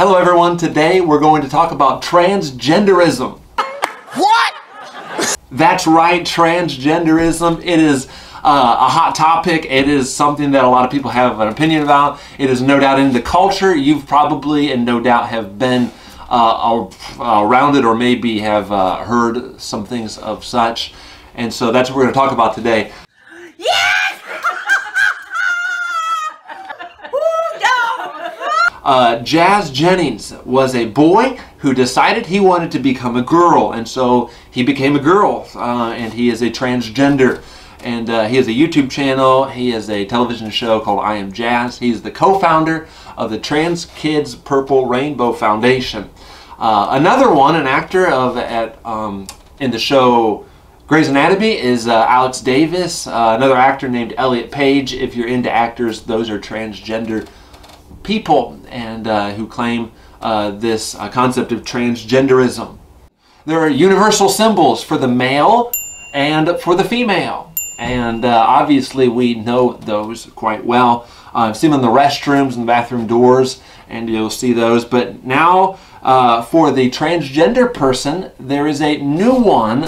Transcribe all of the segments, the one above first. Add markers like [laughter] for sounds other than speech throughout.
Hello everyone, today we're going to talk about transgenderism. What? That's right, transgenderism. It is uh, a hot topic. It is something that a lot of people have an opinion about. It is no doubt in the culture. You've probably and no doubt have been uh, around it or maybe have uh, heard some things of such. And so that's what we're going to talk about today. Uh, Jazz Jennings was a boy who decided he wanted to become a girl, and so he became a girl, uh, and he is a transgender. And uh, he has a YouTube channel, he has a television show called I Am Jazz. He's the co founder of the Trans Kids Purple Rainbow Foundation. Uh, another one, an actor of at um, in the show Grey's Anatomy, is uh, Alex Davis. Uh, another actor named Elliot Page. If you're into actors, those are transgender people and uh, who claim uh, this uh, concept of transgenderism. There are universal symbols for the male and for the female. And uh, obviously we know those quite well. Uh, I've seen them in the restrooms and bathroom doors and you'll see those. But now uh, for the transgender person, there is a new one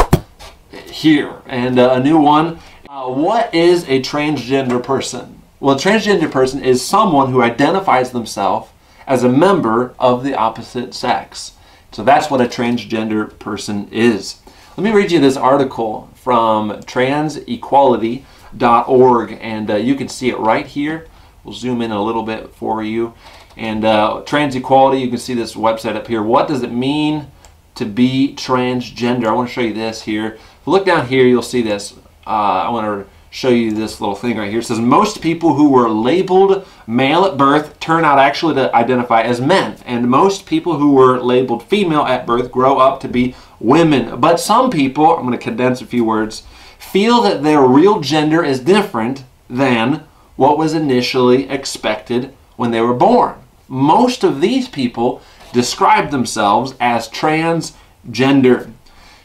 here. And a new one. what is a transgender person? Well, a transgender person is someone who identifies themselves as a member of the opposite sex. So that's what a transgender person is. Let me read you this article from transequality.org, and uh, you can see it right here. We'll zoom in a little bit for you. And uh, trans equality, you can see this website up here. What does it mean to be transgender? I want to show you this here. If you look down here, you'll see this. Uh, I want to show you this little thing right here. It says most people who were labeled male at birth turn out actually to identify as men. And most people who were labeled female at birth grow up to be women. But some people, I'm going to condense a few words, feel that their real gender is different than what was initially expected when they were born. Most of these people describe themselves as transgender.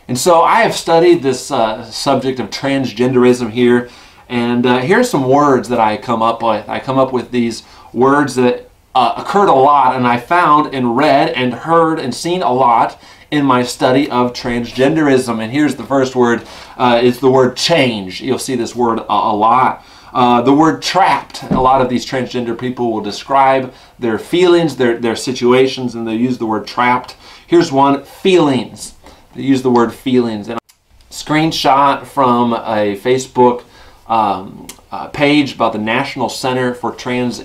And so I have studied this uh, subject of transgenderism here, and uh, here's some words that I come up with. I come up with these words that uh, occurred a lot, and I found and read and heard and seen a lot in my study of transgenderism. And here's the first word, uh, is the word change. You'll see this word a, a lot. Uh, the word trapped. A lot of these transgender people will describe their feelings, their, their situations, and they use the word trapped. Here's one, feelings. Use the word feelings. And screenshot from a Facebook um, uh, page about the National Center for Trans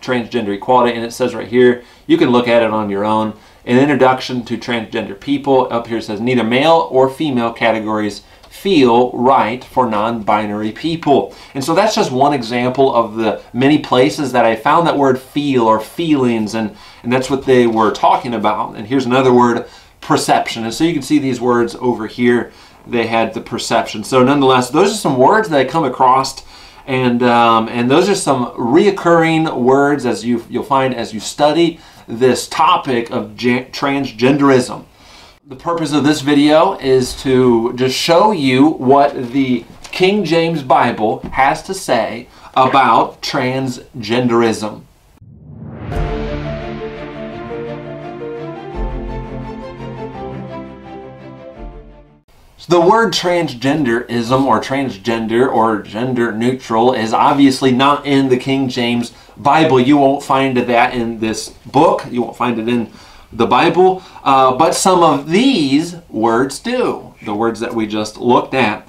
Transgender Equality, and it says right here, you can look at it on your own. An introduction to transgender people. Up here says neither male or female categories feel right for non-binary people. And so that's just one example of the many places that I found that word feel or feelings and, and that's what they were talking about. And here's another word, perception. And so you can see these words over here, they had the perception. So nonetheless, those are some words that I come across and, um, and those are some reoccurring words as you, you'll find as you study this topic of transgenderism. The purpose of this video is to just show you what the King James Bible has to say about transgenderism. The word transgenderism or transgender or gender neutral is obviously not in the King James Bible. You won't find that in this book. You won't find it in the Bible. Uh, but some of these words do. The words that we just looked at.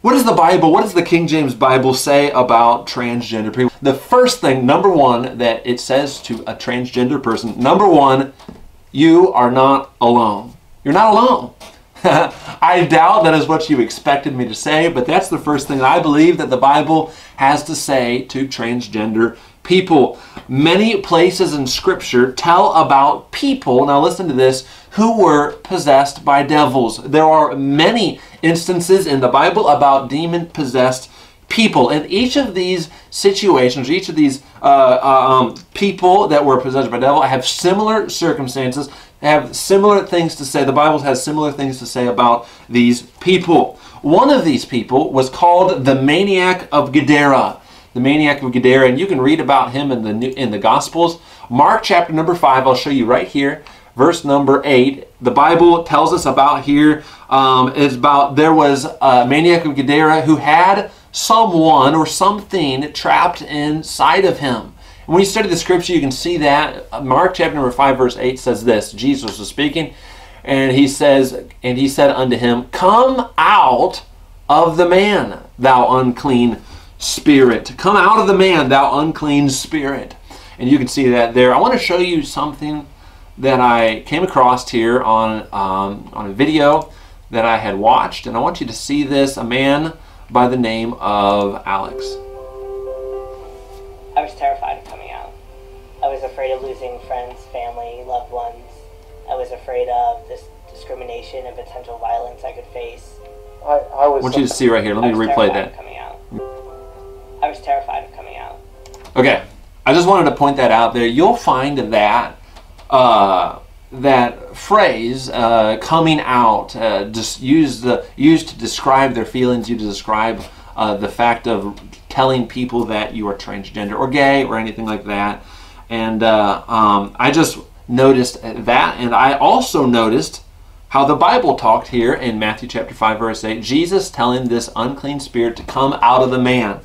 What does the Bible, what does the King James Bible say about transgender people? The first thing, number one, that it says to a transgender person, number one, you are not alone. You're not alone. [laughs] I doubt that is what you expected me to say, but that's the first thing I believe that the Bible has to say to transgender people. Many places in Scripture tell about people, now listen to this, who were possessed by devils. There are many instances in the Bible about demon possessed people. And each of these situations, each of these uh, uh, um, people that were possessed by devil have similar circumstances, have similar things to say. The Bible has similar things to say about these people. One of these people was called the maniac of Gadara. The maniac of Gadara, and you can read about him in the in the Gospels Mark chapter number 5, I'll show you right here, verse number 8. The Bible tells us about here um, about there was a maniac of Gadara who had someone or something trapped inside of him. When you study the scripture, you can see that. Mark chapter number 5, verse 8 says this Jesus was speaking, and he says, And he said unto him, Come out of the man, thou unclean spirit. Come out of the man, thou unclean spirit. And you can see that there. I want to show you something that I came across here on, um, on a video that I had watched. And I want you to see this a man by the name of Alex. I was terrified was afraid of losing friends, family, loved ones. I was afraid of this discrimination and potential violence I could face. I, I was. I want you to see right here. Let me replay that. Coming out. I was terrified of coming out. Okay, I just wanted to point that out there. You'll find that uh, that phrase uh, "coming out" uh, just used the used to describe their feelings, used to describe uh, the fact of telling people that you are transgender or gay or anything like that. And uh, um, I just noticed that, and I also noticed how the Bible talked here in Matthew chapter 5 verse 8 Jesus telling this unclean spirit to come out of the man.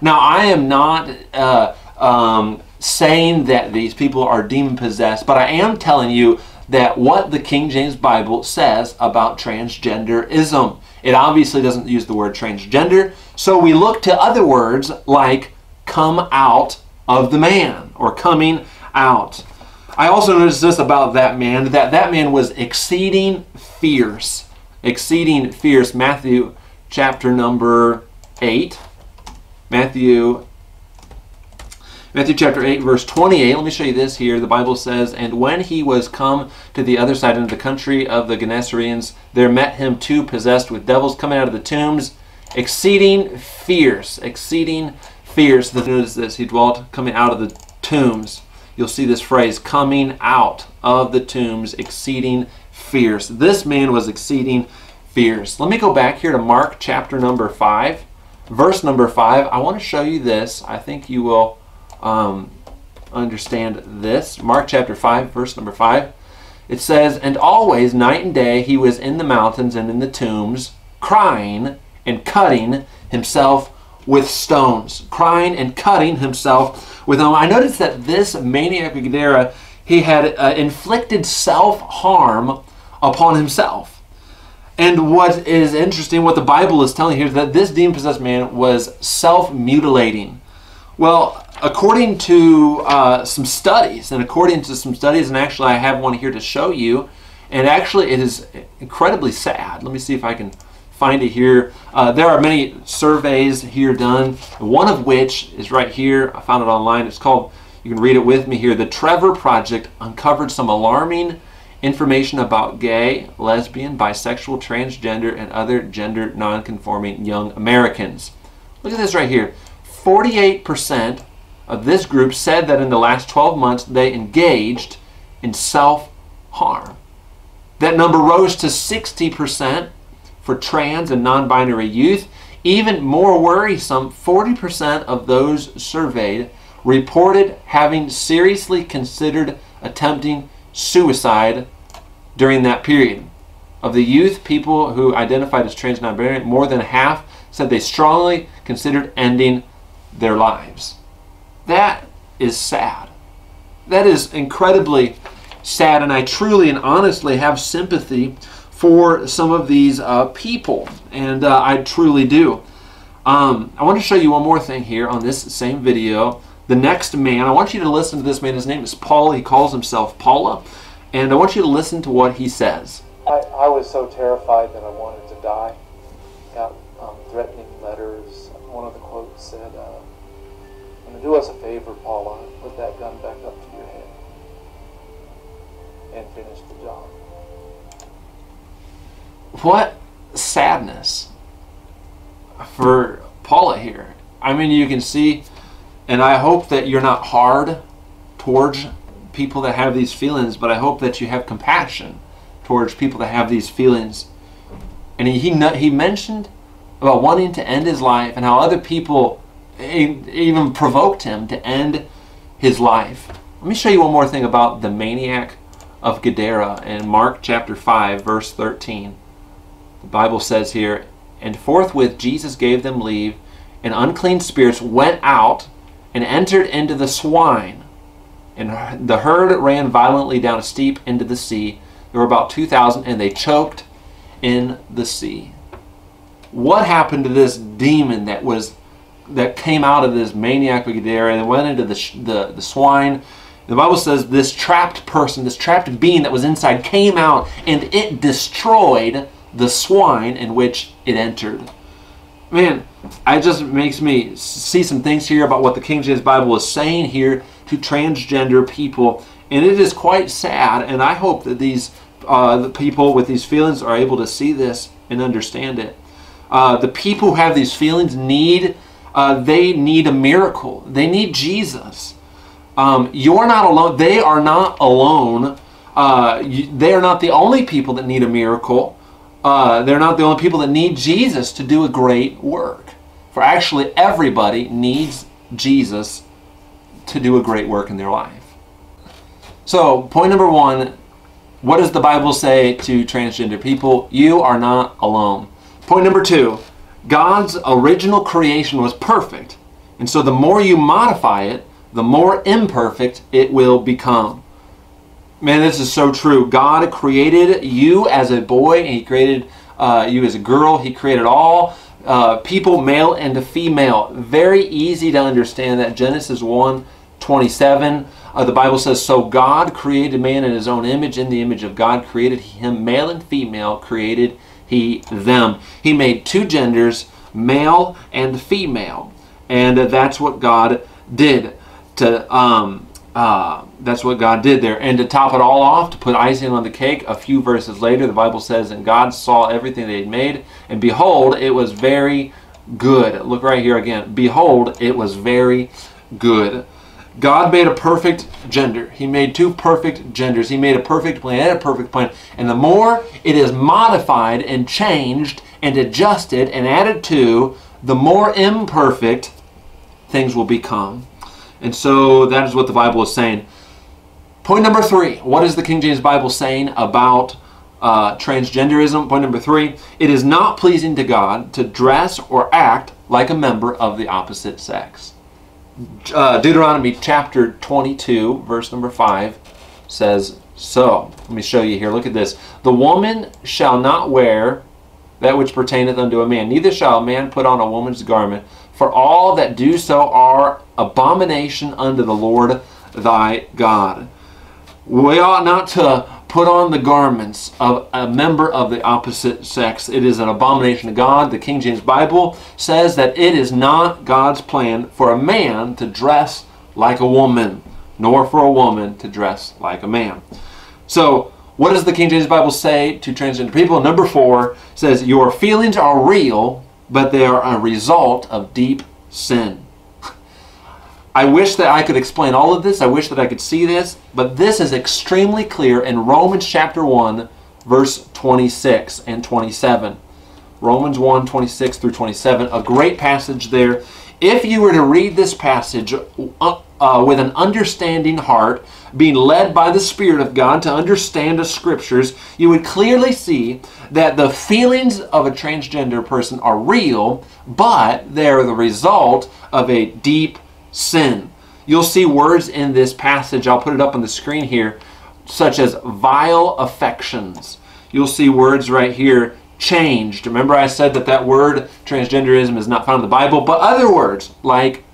Now I am not uh, um, saying that these people are demon possessed, but I am telling you that what the King James Bible says about transgenderism. It obviously doesn't use the word transgender, so we look to other words like come out of the man or coming out. I also noticed this about that man that that man was exceeding fierce. Exceeding fierce. Matthew chapter number 8. Matthew Matthew chapter 8 verse 28. Let me show you this here. The Bible says, "And when he was come to the other side into the country of the Gennesareans, there met him two possessed with devils coming out of the tombs, exceeding fierce, exceeding fierce." Notice this. He dwelt coming out of the tombs. You'll see this phrase coming out of the tombs exceeding fierce this man was exceeding fierce let me go back here to mark chapter number 5 verse number 5 i want to show you this. I think you will um, understand this. Mark chapter 5 verse number 5 it says and always night and day he was in the mountains and in the tombs crying and cutting himself with stones crying and cutting himself with them. I noticed that this maniac of Gadara, he had uh, inflicted self harm upon himself. And what is interesting, what the Bible is telling here, is that this demon possessed man was self mutilating. Well, according to uh, some studies, and according to some studies, and actually I have one here to show you, and actually it is incredibly sad. Let me see if I can find it here. Uh, there are many surveys here done, one of which is right here. I found it online. It's called, you can read it with me here. The Trevor Project uncovered some alarming information about gay, lesbian, bisexual, transgender, and other gender nonconforming young Americans. Look at this right here. 48% of this group said that in the last 12 months they engaged in self harm. That number rose to 60% for trans and non binary youth. Even more worrisome, 40% of those surveyed reported having seriously considered attempting suicide during that period. Of the youth, people who identified as trans non binary, more than half said they strongly considered ending their lives. That is sad. That is incredibly sad, and I truly and honestly have sympathy for some of these uh, people, and uh, I truly do. Um, I want to show you one more thing here on this same video. The next man, I want you to listen to this man. His name is Paul. He calls himself Paula, and I want you to listen to what he says. I, I was so terrified that I wanted to die. Got um, threatening letters. One of the quotes said, uh, "Do us a favor, Paula. Put that gun back up to your head and finish the job." What sadness for Paula here. I mean, you can see, and I hope that you're not hard towards people that have these feelings, but I hope that you have compassion towards people that have these feelings. And he he, he mentioned about wanting to end his life and how other people even provoked him to end his life. Let me show you one more thing about the maniac of Gadara in Mark chapter 5, verse 13. The Bible says here, And forthwith Jesus gave them leave, and unclean spirits went out and entered into the swine. And the herd ran violently down a steep into the sea. There were about 2,000, and they choked in the sea. What happened to this demon that was that came out of this maniac of Gadara and went into the, the, the swine? The Bible says this trapped person, this trapped being that was inside, came out and it destroyed the swine in which it entered. Man, it just makes me see some things here about what the King James Bible is saying here to transgender people, and it is quite sad. And I hope that these uh, the people with these feelings are able to see this and understand it. Uh, the people who have these feelings need uh, they need a miracle. They need Jesus. Um, you're not alone. They are not alone. Uh, you, they are not the only people that need a miracle. Uh, they're not the only people that need Jesus to do a great work. For actually, everybody needs Jesus to do a great work in their life. So, point number one what does the Bible say to transgender people? You are not alone. Point number two God's original creation was perfect. And so, the more you modify it, the more imperfect it will become. Man, this is so true. God created you as a boy, and He created uh, you as a girl. He created all uh, people, male and female. Very easy to understand that. Genesis 1 27. Uh, the Bible says, So God created man in his own image. In the image of God created him, male and female, created he them. He made two genders, male and female. And uh, that's what God did to um, uh, that's what God did there. And to top it all off, to put icing on the cake, a few verses later, the Bible says, And God saw everything they had made, and behold, it was very good. Look right here again. Behold, it was very good. God made a perfect gender. He made two perfect genders. He made a perfect plan and a perfect plan. And the more it is modified and changed and adjusted and added to, the more imperfect things will become. And so that is what the Bible is saying. Point number three what is the King James Bible saying about uh, transgenderism? Point number three it is not pleasing to God to dress or act like a member of the opposite sex. Uh, Deuteronomy chapter 22, verse number 5 says so. Let me show you here. Look at this. The woman shall not wear that which pertaineth unto a man, neither shall a man put on a woman's garment, for all that do so are abomination unto the Lord thy God. We ought not to put on the garments of a member of the opposite sex. It is an abomination to God. The King James Bible says that it is not God's plan for a man to dress like a woman, nor for a woman to dress like a man. So, what does the King James Bible say to transgender people? Number four says, Your feelings are real, but they are a result of deep sin. [laughs] I wish that I could explain all of this. I wish that I could see this, but this is extremely clear in Romans chapter 1, verse 26 and 27. Romans 1, 26 through 27, a great passage there. If you were to read this passage uh, uh, with an understanding heart, being led by the Spirit of God to understand the scriptures, you would clearly see that the feelings of a transgender person are real, but they're the result of a deep sin. You'll see words in this passage, I'll put it up on the screen here, such as vile affections. You'll see words right here, changed. Remember, I said that that word transgenderism is not found in the Bible, but other words like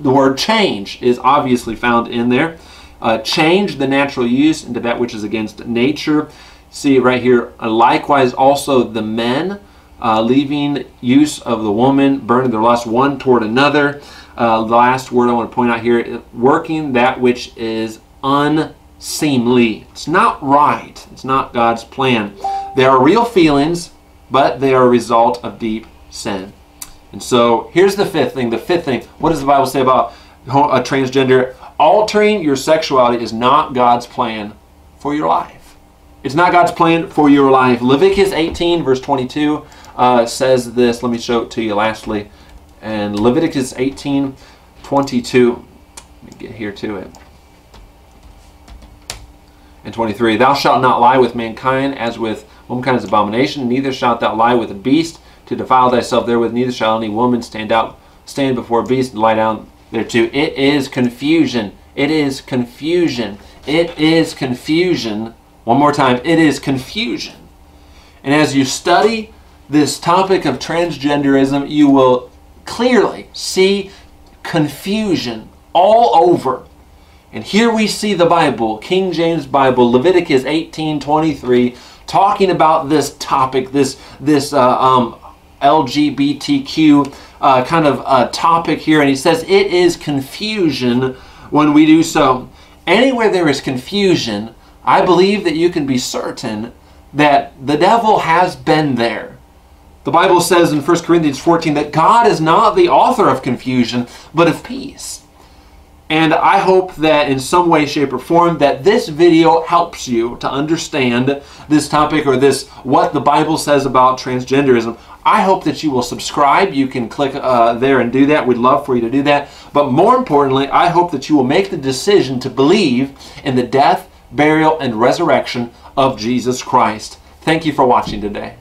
the word change is obviously found in there. Uh, change the natural use into that which is against nature. See right here, uh, likewise also the men, uh, leaving use of the woman, burning their lust one toward another. Uh, the last word I want to point out here working that which is unseemly. It's not right. It's not God's plan. There are real feelings, but they are a result of deep sin. And so here's the fifth thing. The fifth thing, what does the Bible say about a transgender? Altering your sexuality is not God's plan for your life. It's not God's plan for your life. Leviticus 18, verse 22 uh, says this. Let me show it to you lastly and Leviticus 18 22. Let me get here to it. and 23. Thou shalt not lie with mankind as with womankind's abomination, neither shalt thou lie with a beast to defile thyself therewith, neither shall any woman stand out stand before a beast and lie down thereto. It is confusion. It is confusion. It is confusion. One more time. It is confusion. And as you study this topic of transgenderism, you will clearly see confusion all over. And here we see the Bible, King James Bible, Leviticus 18:23, talking about this topic, this this uh, um, LGBTQ uh, kind of uh, topic here, and he says it is confusion when we do so. Anywhere there is confusion, I believe that you can be certain that the devil has been there. The Bible says in 1 Corinthians 14 that God is not the author of confusion, but of peace. And I hope that in some way, shape, or form that this video helps you to understand this topic or this what the Bible says about transgenderism. I hope that you will subscribe. You can click uh, there and do that. We'd love for you to do that. But more importantly, I hope that you will make the decision to believe in the death, burial, and resurrection of Jesus Christ. Thank you for watching today.